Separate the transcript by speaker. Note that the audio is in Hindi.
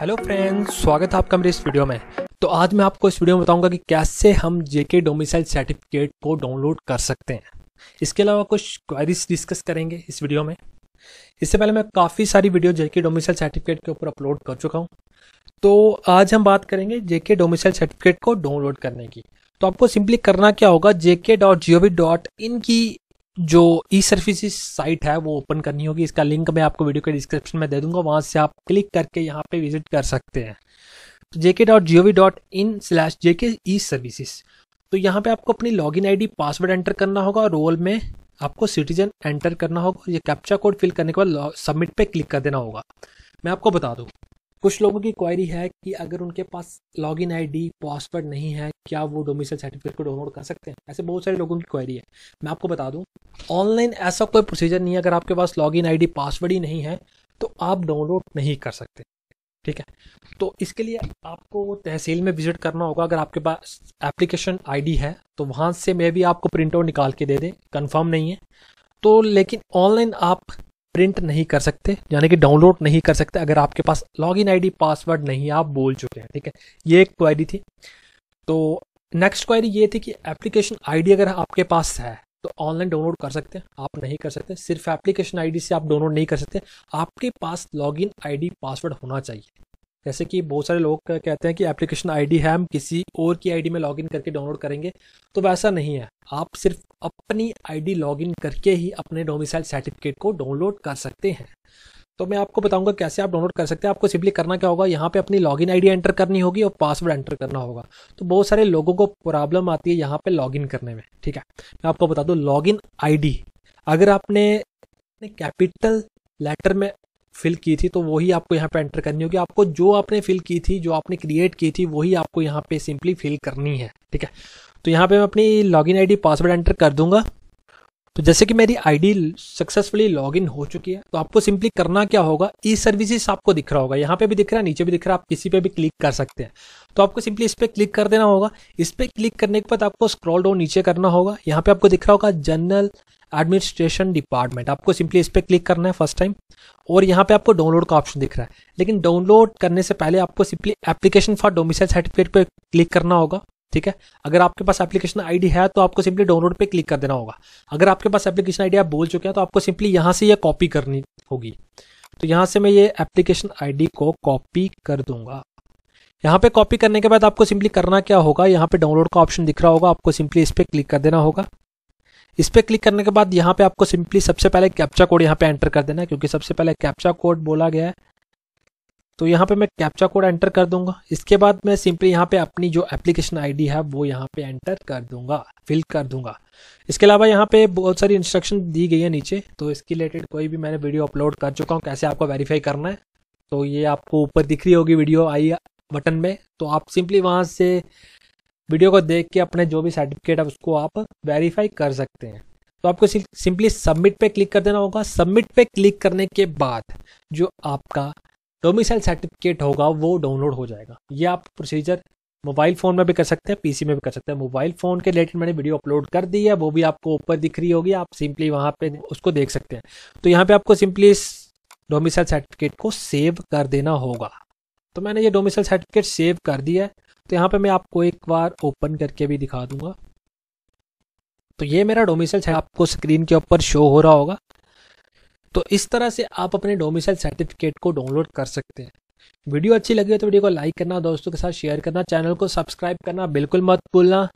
Speaker 1: हेलो फ्रेंड्स स्वागत है आपका मेरे इस वीडियो में। तो आज मैं आपको इस वीडियो में बताऊँगा कि कैसे हम जेके डोमिसाइल सर्टिफिकेट को डाउनलोड कर सकते हैं। इसके अलावा कुछ क्वारीज डिस्कस करेंगे इस वीडियो में। इससे पहले मैं काफ़ी सारी वीडियो जेके डोमिसाइल सर्टिफिकेट के ऊपर अपलोड कर चुका हूँ। तो आज हम बात करेंगे जेके डोमिसाइल सर्टिफिकेट को डाउनलोड करने की। तो आपको सिंपली करना क्या होगा J K dot G O V dot in की जो ई सर्विसेज़ साइट है, वो ओपन करनी होगी। इसका लिंक मैं आपको वीडियो के डिस्क्रिप्शन में दे दूँगा। वहाँ से आप क्लिक करके यहाँ पे विज़िट कर सकते हैं। तो J K dot G O V dot in slash J K e services तो यहाँ पे आपको अपनी लॉगिन आईडी पासवर्ड एंटर करना होगा रोल में आपको सिटीजन एंटर करना होगा। ये कैप्चा कोड फिल करने के बाद सबमिट पे क्लिक कर देना होगा। मैं आपको बता दूँ। कुछ लोगों की क्वायरी है कि अगर उनके पास लॉगिन आईडी पासवर्ड नहीं है, क्या वो डोमिसाइल सर्टिफिकेट को डाउनलोड कर सकते हैं? ऐसे बहुत सारे लोगों की क्वायरी है। मैं आपको बता दूँ ऑनलाइन ऐसा कोई प्रोसीजर नहीं है। अगर आपके पास लॉगिन आईडी पासवर्ड ही नहीं है तो आप डाउनलोड नहीं कर सकते। ठीक है? तो इसके लिए आपको तहसील में विज़िट करना होगा। अगर आपके पास एप्लीकेशन आईडी है तो वहाँ से मैं भी आपको प्रिंट आउट निकाल के दे दें। कंफर्म नहीं है। तो लेकिन ऑनलाइन आप प्रिंट नहीं कर सकते, यानी कि डाउनलोड नहीं कर सकते अगर आपके पास लॉगिन आईडी पासवर्ड नहीं, आप बोल चुके हैं, ठीक है? ये एक क्वायरी थी। तो नेक्स्ट क्वायरी ये थी कि एप्लीकेशन आईडी अगर आपके पास है तो ऑनलाइन डाउनलोड कर सकते हैं, आप नहीं कर सकते। सिर्फ़ एप्लीकेशन आईडी से आप डाउनलोड नहीं कर सकते। आपके पास लॉगिन आईडी पासवर्ड होना चाहिए। जैसे कि बहुत सारे लोग कहते हैं कि एप्लीकेशन आईडी है, हम किसी और की आईडी में लॉगिन करके डाउनलोड करेंगे तो वैसा नहीं है। आप सिर्फ़ अपनी आईडी लॉगिन करके ही अपने डोमिसाइल सर्टिफिकेट को डाउनलोड कर सकते हैं। तो मैं आपको बताऊँगा कैसे आप डाउनलोड कर सकते हैं। आपको सिंपली करना क्या होगा, यहाँ पे अपनी लॉगिन आईडी एंटर करनी होगी और पासवर्ड एंटर करना होगा। तो बहुत सारे लोगों को प्रॉब्लम आती है यहाँ पे लॉगिन करने में, ठीक है? मैं आपको बता दूँ लॉगिन आईडी अगर आपने कैपिटल लेटर में फिल की थी तो वही आपको यहाँ पे एंटर करनी होगी। आपको जो आपने फिल की थी, जो आपने क्रिएट की थी, वही आपको यहाँ पे सिंपली फिल करनी है, ठीक है? तो यहाँ पे मैं अपनी लॉगिन आईडी पासवर्ड एंटर कर दूँगा। तो जैसे कि मेरी आईडी सक्सेसफुली लॉगिन हो चुकी है तो आपको सिंपली करना क्या होगा? ई सर्विसेज़ आपको दिख रहा होगा। यहाँ पे भी दिख रहा है, नीचे भी दिख रहा है, आप किसी पे भी क्लिक कर सकते हैं। तो आपको सिंपली इस पर क्लिक कर देना होगा। इस पर क्लिक करने के बाद आपको स्क्रॉल डाउन नीचे करना होगा। यहाँ पे आपको दिख रहा होगा जनरल एडमिनिस्ट्रेशन डिपार्टमेंट। आपको सिंपली इस पर क्लिक करना है फ़र्स्ट टाइम, और यहाँ पे आपको डाउनलोड का ऑप्शन दिख रहा है। लेकिन डाउनलोड करने से पहले आपको simply application for domicile certificate पे क्लिक करना होगा, ठीक है? अगर आपके पास एप्लीकेशन आईडी है तो आपको सिंपली डाउनलोड पे क्लिक कर देना होगा। अगर आपके पास एप्लीकेशन आईडी आप बोल चुके हैं तो आपको सिंपली यहाँ से ये कॉपी करनी होगी। तो यहाँ से मैं ये एप्लीकेशन आईडी को कॉपी कर दूँगा। यहाँ पे कॉपी करने के बाद आपको सिंपली करना क्या होगा? यहाँ पे डाउनलोड का ऑप्शन दिख रहा होगा, आपको सिंपली इस पर क्लिक कर देना होगा। इस पर क्लिक करने के बाद यहाँ पे आपको सिंपली सबसे पहले कैप्चा कोड यहाँ पे एंटर कर देना है, क्योंकि सबसे पहले कैप्चा कोड बोला गया है। तो यहाँ पे मैं कैप्चा कोड एंटर कर दूँगा। इसके बाद मैं सिंपली यहाँ पे अपनी जो एप्लीकेशन आईडी है, वो यहाँ पे एंटर कर दूँगा, फिल कर दूँगा। इसके अलावा यहाँ पे बहुत सारी इंस्ट्रक्शन दी गई है नीचे तो इसके रिलेटेड कोई भी मैंने वीडियो अपलोड कर चुका हूँ, कैसे आपको वेरीफाई करना है तो ये आपको ऊपर दिख रही होगी वीडियो आई बटन में। तो आप सिंपली वहाँ से वीडियो को देख के अपने जो भी सर्टिफिकेट है, उसको आप वेरीफाई कर सकते हैं। तो आपको सिंपली सबमिट पे क्लिक कर देना होगा। सबमिट पे क्लिक करने के बाद जो आपका डोमिसाइल सर्टिफिकेट होगा, वो डाउनलोड हो जाएगा। ये आप प्रोसीजर मोबाइल फ़ोन में भी कर सकते हैं पीसी में भी कर सकते हैं। मोबाइल फ़ोन के रिलेटेड मैंने वीडियो अपलोड कर दी है, वो भी आपको ऊपर दिख रही होगी। आप सिंपली वहाँ पे उसको देख सकते हैं। तो यहाँ पे आपको सिंपली इस डोमिसाइल सर्टिफिकेट को सेव कर देना होगा। तो मैंने ये डोमिसाइल सर्टिफिकेट सेव कर दिया है। तो यहाँ पे मैं आपको एक बार ओपन करके भी दिखा दूँगा। तो ये मेरा डोमिसल है आपको स्क्रीन के ऊपर शो हो रहा होगा। तो इस तरह से आप अपने डोमिसल सर्टिफिकेट को डाउनलोड कर सकते हैं। वीडियो अच्छी लगी हो तो वीडियो को लाइक करना, दोस्तों के साथ शेयर करना चैनल को सब्सक्राइब करना, बिल्कुल मत भूलना।